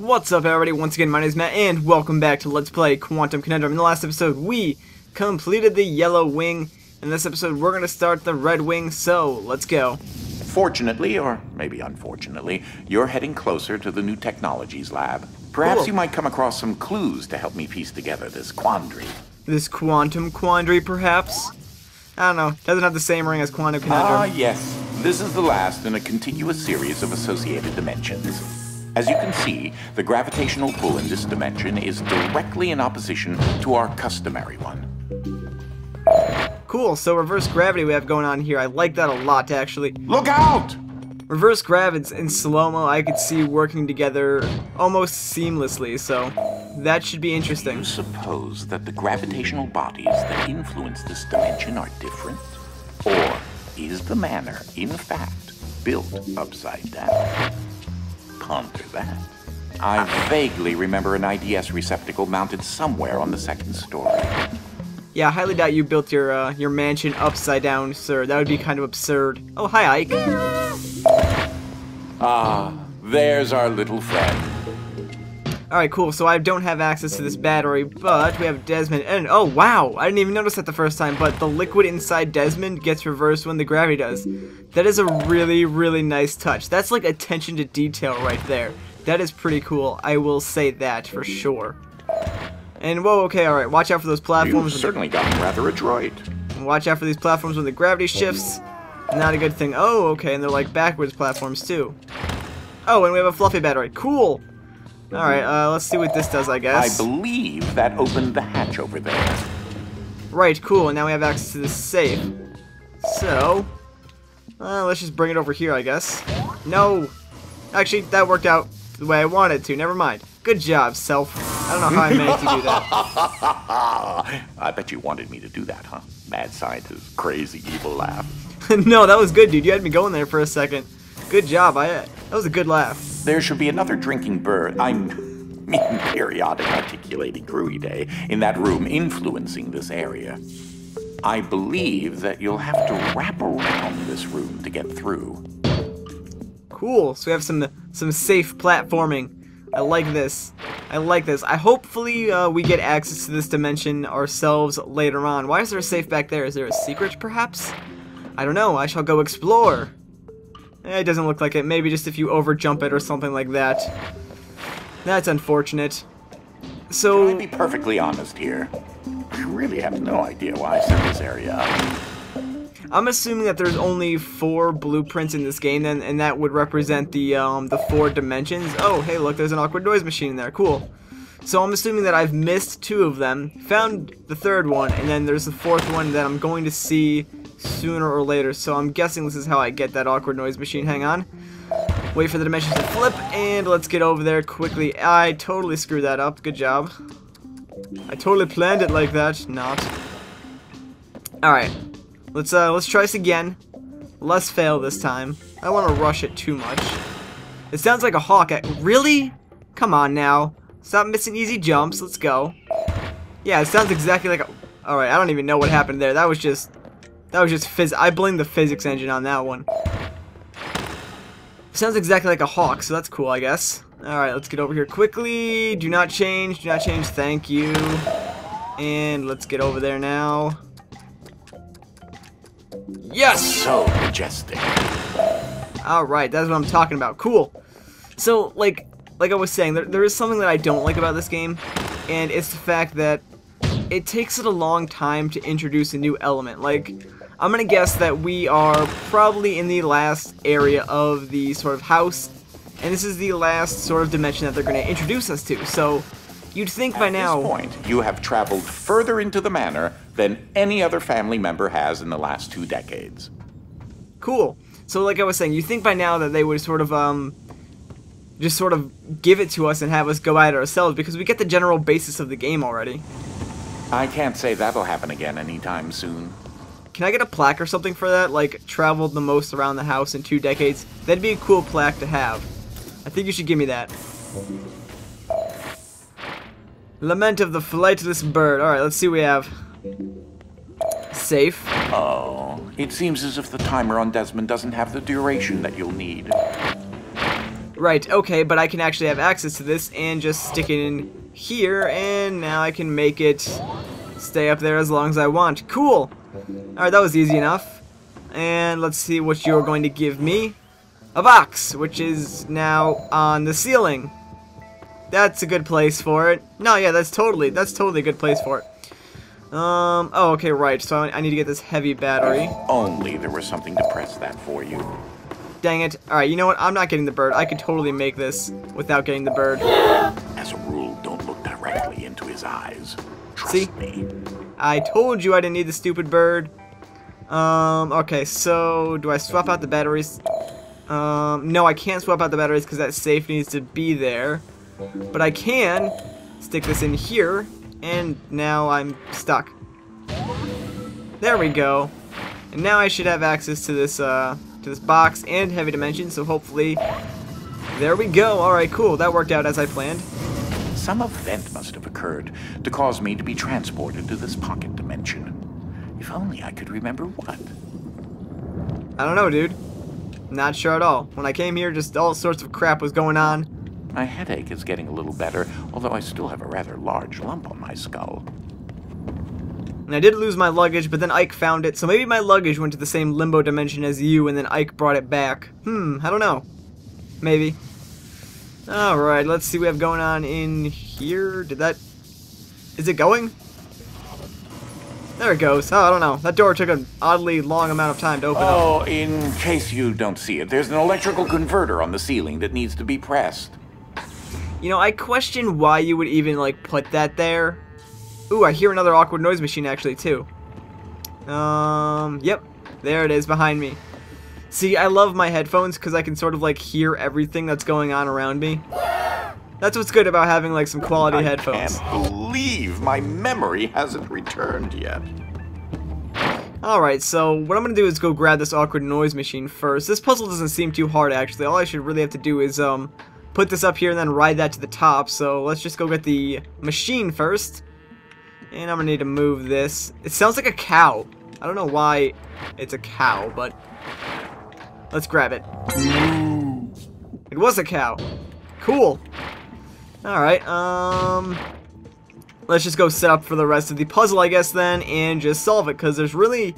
What's up everybody, once again my name is Matt and welcome back to Let's Play Quantum Conundrum. In the last episode we completed the yellow wing. In this episode we're going to start the red wing, so let's go. Fortunately, or maybe unfortunately, you're heading closer to the new technologies lab. Perhaps Cool. you might come across some clues to help me piece together this quandary. This quantum quandary perhaps? I don't know, doesn't have the same ring as Quantum Conundrum. Ah, Conundrum. yes. This is the last in a contiguous series of associated dimensions. As you can see, the gravitational pull in this dimension is directly in opposition to our customary one. Cool, so reverse gravity we have going on here. I like that a lot actually. Look out! Reverse gravids and slow-mo I could see working together almost seamlessly, so that should be interesting. You suppose that the gravitational bodies that influence this dimension are different? Or is the manor, in fact, built upside down? Ponder that. I vaguely remember an IDS receptacle mounted somewhere on the second story. Yeah, I highly doubt you built your uh, your mansion upside down, sir. That would be kind of absurd. Oh, hi, Ike. Ah, there's our little friend. Alright, cool. So I don't have access to this battery, but we have Desmond. And oh, wow! I didn't even notice that the first time, but the liquid inside Desmond gets reversed when the gravity does. That is a really, really nice touch. That's like attention to detail right there. That is pretty cool. I will say that for sure. And whoa, okay, alright. Watch out for those platforms. You've certainly gotten rather adroit. Watch out for these platforms when the gravity shifts. Not a good thing. Oh, okay, and they're like backwards platforms too. Oh, and we have a fluffy battery. Cool. All right, uh, let's see what this does. I guess. I believe that opened the hatch over there. right. Cool. Now we have access to this safe. So, uh, let's just bring it over here. I guess. No. Actually, that worked out the way I wanted to. Never mind. Good job, self. I don't know how I managed to do that. I bet you wanted me to do that, huh? Mad scientist, crazy evil laugh. no, that was good, dude. You had me going there for a second. Good job. I. That was a good laugh. There should be another drinking bird. I'm mean periodic articulating Day in that room influencing this area. I believe that you'll have to wrap around this room to get through. Cool. So we have some some safe platforming. I like this. I like this. I hopefully uh, we get access to this dimension ourselves later on. Why is there a safe back there? Is there a secret, perhaps? I don't know. I shall go explore. Eh, it doesn't look like it. Maybe just if you overjump it or something like that. That's unfortunate. So, be perfectly honest here. I really have no idea why I set this area up. I'm assuming that there's only four blueprints in this game, then, and that would represent the um, the four dimensions. Oh, hey, look, there's an awkward noise machine in there. Cool. So I'm assuming that I've missed two of them, found the third one, and then there's the fourth one that I'm going to see sooner or later. So I'm guessing this is how I get that awkward noise machine. Hang on. Wait for the dimensions to flip, and let's get over there quickly. I totally screwed that up. Good job. I totally planned it like that. Not. All right. Let's uh let's try this again. Let's fail this time. I don't want to rush it too much. It sounds like a hawk. I, really? Come on now. Stop missing easy jumps. Let's go. Yeah, it sounds exactly like a. All right, I don't even know what happened there. That was just that was just phys. I blame the physics engine on that one. Sounds exactly like a hawk, so that's cool, I guess. All right, let's get over here quickly. Do not change. Do not change. Thank you. And let's get over there now. Yes. So majestic. All right, that's what I'm talking about. Cool. So, like, like I was saying, there, there is something that I don't like about this game, and it's the fact that it takes it a long time to introduce a new element. Like, I'm gonna guess that we are probably in the last area of the sort of house, and this is the last sort of dimension that they're gonna introduce us to. So, you'd think by now... At this point, you have traveled further into the manor than any other family member has in the last two decades. Cool. So like I was saying, you think by now that they would sort of um just sort of give it to us and have us go at it ourselves because we get the general basis of the game already. I can't say that'll happen again anytime soon. Can I get a plaque or something for that? Like traveled the most around the house in two decades? That'd be a cool plaque to have. I think you should give me that. Lament of the flightless bird. Alright, let's see what we have. Safe. Oh, it seems as if the timer on Desmond doesn't have the duration that you'll need. Right, okay, but I can actually have access to this and just stick it in here, and now I can make it stay up there as long as I want. Cool! Alright, that was easy enough. And let's see what you're going to give me. A box, which is now on the ceiling. That's a good place for it. No, yeah, that's totally, that's totally a good place for it. Um, oh, okay, right, so I, need to get this heavy battery. Only there was something to press that for you. Dang it. Alright, you know what? I'm not getting the bird. I could totally make this without getting the bird. As a rule, don't look directly into his eyes. Trust See? me. I told you I didn't need the stupid bird. Um, okay, so do I swap out the batteries? Um, no, I can't swap out the batteries because that safe needs to be there. But I can stick this in here, and now I'm stuck. There we go. And now I should have access to this, uh, to this box and heavy dimension, so hopefully... There we go. Alright, cool. That worked out as I planned. Some event must have occurred to cause me to be transported to this pocket dimension. If only I could remember what. I don't know, dude. Not sure at all. When I came here, just all sorts of crap was going on. My headache is getting a little better, although I still have a rather large lump on my skull. And I did lose my luggage, but then Ike found it, so maybe my luggage went to the same limbo dimension as you, and then Ike brought it back. Hmm, I don't know. Maybe. Alright, let's see what we have going on in here. Did that... Is it going? There it goes. Oh, I don't know. That door took an oddly long amount of time to open up. Oh, in case you don't see it, there's an electrical converter on the ceiling that needs to be pressed. You know, I question why you would even, like, put that there. Ooh, I hear another awkward noise machine, actually, too. Um, yep. There it is, behind me. See, I love my headphones because I can sort of, like, hear everything that's going on around me. That's what's good about having, like, some quality I headphones. can't believe my memory hasn't returned yet. Alright, so what I'm going to do is go grab this awkward noise machine first. This puzzle doesn't seem too hard, actually. All I should really have to do is, um, put this up here and then ride that to the top. So let's just go get the machine first. And I'm to need to move this. It sounds like a cow. I don't know why it's a cow, but let's grab it. It was a cow. Cool. Alright, um... Let's just go set up for the rest of the puzzle, I guess, then, and just solve it, because there's really...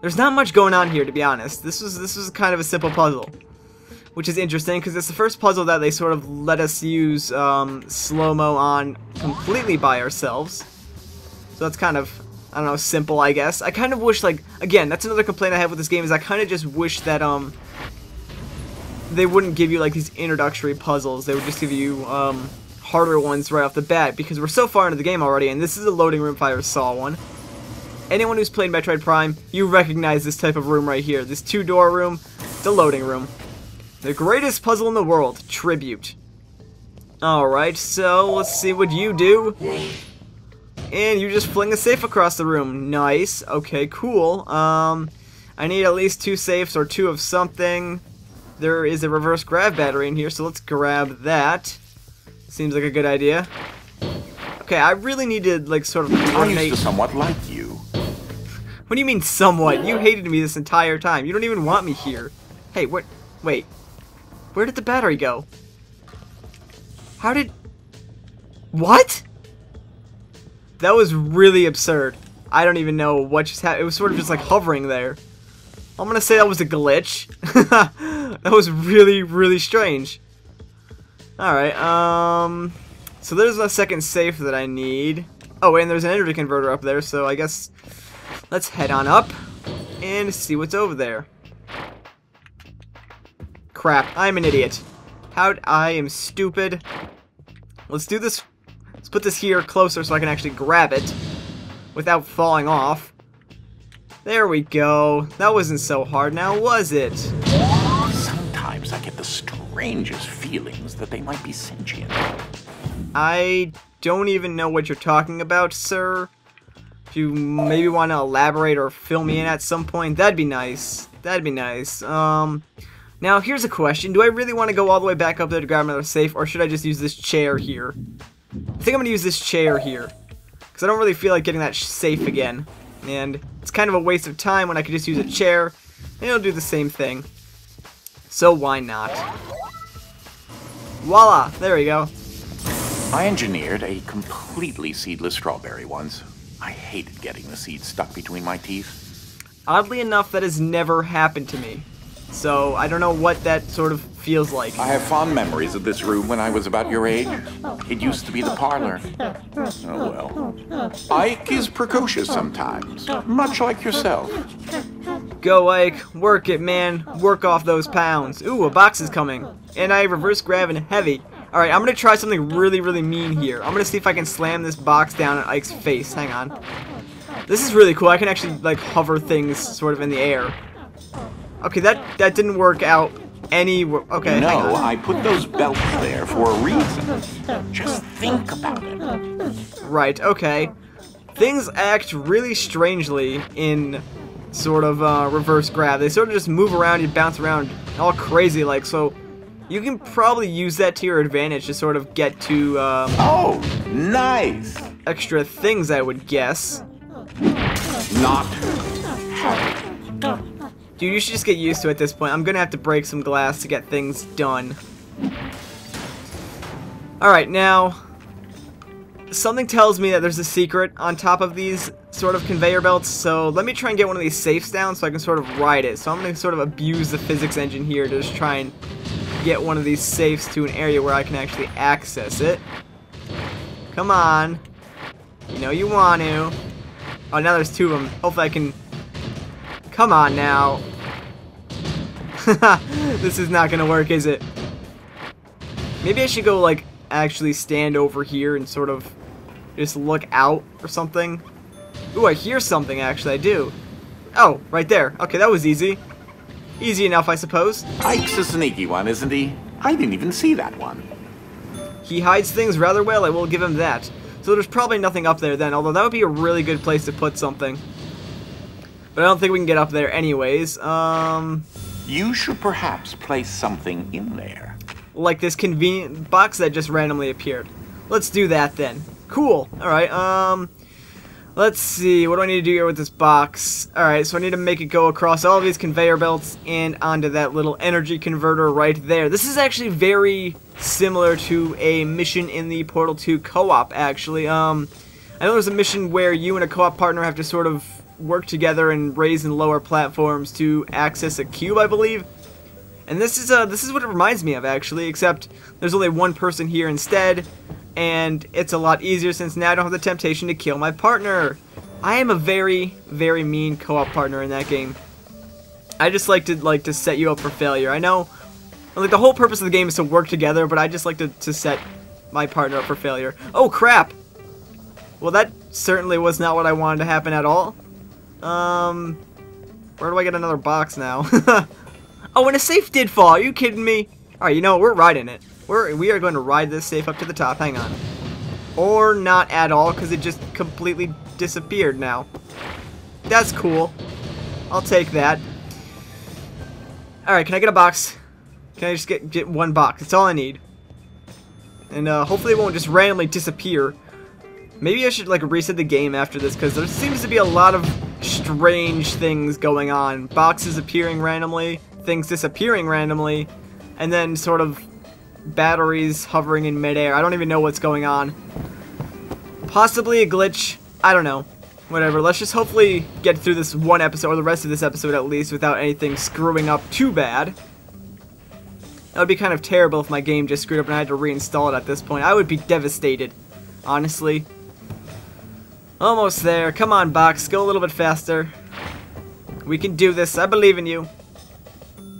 There's not much going on here, to be honest. This was this was kind of a simple puzzle. Which is interesting, because it's the first puzzle that they sort of let us use um, slow-mo on completely by ourselves. So that's kind of, I don't know, simple, I guess. I kind of wish, like, again, that's another complaint I have with this game, is I kind of just wish that, um, they wouldn't give you, like, these introductory puzzles. They would just give you, um, harder ones right off the bat, because we're so far into the game already, and this is a loading room if I ever saw one. Anyone who's played Metroid Prime, you recognize this type of room right here. This two-door room, the loading room. The greatest puzzle in the world, Tribute. Alright, so let's see what you do. And you just fling a safe across the room. Nice. Okay, cool. Um, I need at least two safes or two of something. There is a reverse grav battery in here, so let's grab that. Seems like a good idea. Okay, I really need to, like, sort of I used to somewhat like you. What do you mean, somewhat? You hated me this entire time. You don't even want me here. Hey, what? Wait. Where did the battery go? How did... What? That was really absurd. I don't even know what just happened. It was sort of just like hovering there. I'm gonna say that was a glitch. that was really, really strange. Alright, um... So there's a second safe that I need. Oh, and there's an energy converter up there, so I guess... Let's head on up and see what's over there. Crap, I'm an idiot. How I am stupid. Let's do this. Let's put this here closer so I can actually grab it without falling off. There we go. That wasn't so hard now, was it? Sometimes I get the strangest feelings that they might be sentient. I don't even know what you're talking about, sir. If you maybe want to elaborate or fill me in at some point, that'd be nice. That'd be nice. Um, now here's a question. Do I really want to go all the way back up there to grab another safe, or should I just use this chair here? I think I'm to use this chair here. Because I don't really feel like getting that safe again. And it's kind of a waste of time when I could just use a chair, and it'll do the same thing. So why not? Voila! There we go. I engineered a completely seedless strawberry once. I hated getting the seeds stuck between my teeth. Oddly enough, that has never happened to me. So I don't know what that sort of feels like. I have fond memories of this room when I was about your age. It used to be the parlor. Oh well. Ike is precocious sometimes, much like yourself. Go, Ike. Work it, man. Work off those pounds. Ooh, a box is coming. And I reverse grav and heavy. Alright, I'm gonna try something really, really mean here. I'm gonna see if I can slam this box down on Ike's face. Hang on. This is really cool. I can actually, like, hover things sort of in the air. Okay, that, that didn't work out any... Okay, No, I put those belts there for a reason. Just think about it. Right, okay. Things act really strangely in sort of uh, reverse grav. They sort of just move around and bounce around all crazy like, so you can probably use that to your advantage to sort of get to um, Oh, nice. extra things, I would guess. Not. Dude, you should just get used to it at this point. I'm gonna have to break some glass to get things done. Alright, now... Something tells me that there's a secret on top of these sort of conveyor belts, so let me try and get one of these safes down so I can sort of ride it. So I'm gonna sort of abuse the physics engine here to just try and get one of these safes to an area where I can actually access it. Come on. You know you want to. Oh, now there's two of them. Hopefully I can... Come on now. this is not gonna work, is it? Maybe I should go, like, actually stand over here and sort of just look out or something. Ooh, I hear something, actually, I do. Oh, right there. Okay, that was easy. Easy enough, I suppose. Ike's a sneaky one, isn't he? I didn't even see that one. He hides things rather well, I will give him that. So there's probably nothing up there then, although that would be a really good place to put something. But I don't think we can get up there anyways. Um, You should perhaps place something in there. like this convenient box that just randomly appeared. Let's do that then. Cool. Alright, um... Let's see, what do I need to do here with this box? Alright, so I need to make it go across all of these conveyor belts and onto that little energy converter right there. This is actually very similar to a mission in the Portal 2 co-op, actually. Um, I know there's a mission where you and a co-op partner have to sort of work together and raise and lower platforms to access a cube, I believe. And this is uh this is what it reminds me of actually, except there's only one person here instead, and it's a lot easier since now I don't have the temptation to kill my partner. I am a very, very mean co-op partner in that game. I just like to like to set you up for failure. I know like the whole purpose of the game is to work together, but I just like to, to set my partner up for failure. Oh crap! Well that certainly was not what I wanted to happen at all. Um where do I get another box now? oh, and a safe did fall. Are you kidding me? Alright, you know? We're riding it. We're, we are going to ride this safe up to the top. Hang on. Or not at all, because it just completely disappeared now. That's cool. I'll take that. Alright, can I get a box? Can I just get, get one box? That's all I need. And uh, hopefully it won't just randomly disappear. Maybe I should like reset the game after this because there seems to be a lot of strange things going on. Boxes appearing randomly, things disappearing randomly, and then sort of batteries hovering in midair. I don't even know what's going on. Possibly a glitch. I don't know. Whatever. Let's just hopefully get through this one episode, or the rest of this episode at least, without anything screwing up too bad. That would be kind of terrible if my game just screwed up and I had to reinstall it at this point. I would be devastated. Honestly. Almost there. Come on, Box. Go a little bit faster. We can do this. I believe in you.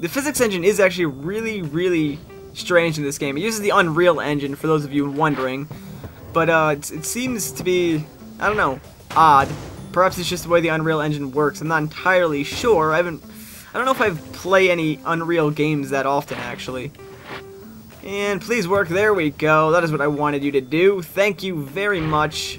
The physics engine is actually really, really strange in this game. It uses the Unreal Engine, for those of you wondering. But uh, it, it seems to be, I don't know, odd. Perhaps it's just the way the Unreal Engine works. I'm not entirely sure. I haven't... I don't know if I play any Unreal games that often, actually. And please work. There we go. That is what I wanted you to do. Thank you very much.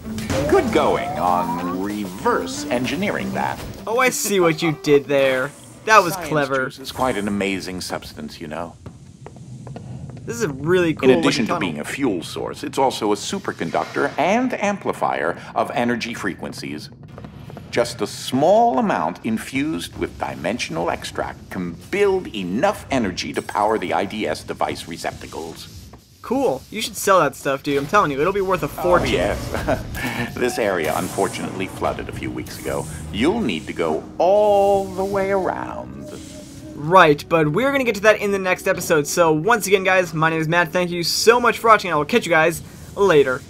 Going on reverse engineering that. Oh, I see what you did there. That was Science clever. juice is quite an amazing substance, you know. This is a really cool In addition to being a fuel source, it's also a superconductor and amplifier of energy frequencies. Just a small amount infused with dimensional extract can build enough energy to power the IDS device receptacles. Cool. You should sell that stuff, dude. I'm telling you, it'll be worth a Oh, fortune. yes. this area unfortunately flooded a few weeks ago. You'll need to go all the way around. Right, but we're going to get to that in the next episode. So, once again, guys, my name is Matt. Thank you so much for watching. I will catch you guys later.